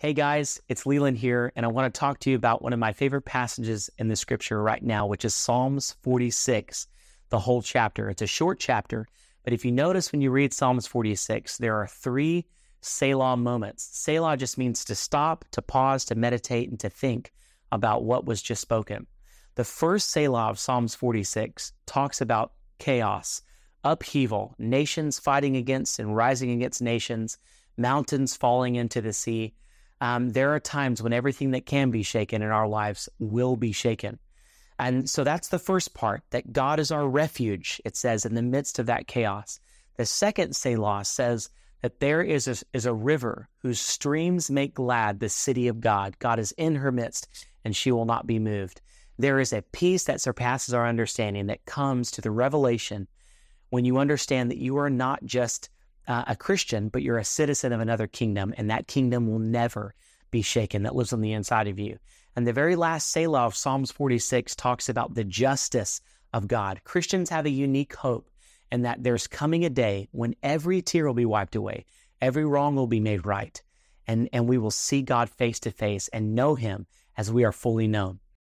Hey guys, it's Leland here, and I want to talk to you about one of my favorite passages in the scripture right now, which is Psalms 46, the whole chapter. It's a short chapter, but if you notice when you read Psalms 46, there are three Selah moments. Selah just means to stop, to pause, to meditate, and to think about what was just spoken. The first Selah of Psalms 46 talks about chaos, upheaval, nations fighting against and rising against nations, mountains falling into the sea um, there are times when everything that can be shaken in our lives will be shaken. And so that's the first part that God is our refuge, it says, in the midst of that chaos. The second Selah says that there is a, is a river whose streams make glad the city of God. God is in her midst, and she will not be moved. There is a peace that surpasses our understanding that comes to the revelation when you understand that you are not just uh, a Christian, but you're a citizen of another kingdom, and that kingdom will never be shaken that lives on the inside of you. And the very last Selah of Psalms 46 talks about the justice of God. Christians have a unique hope in that there's coming a day when every tear will be wiped away, every wrong will be made right, and, and we will see God face to face and know Him as we are fully known.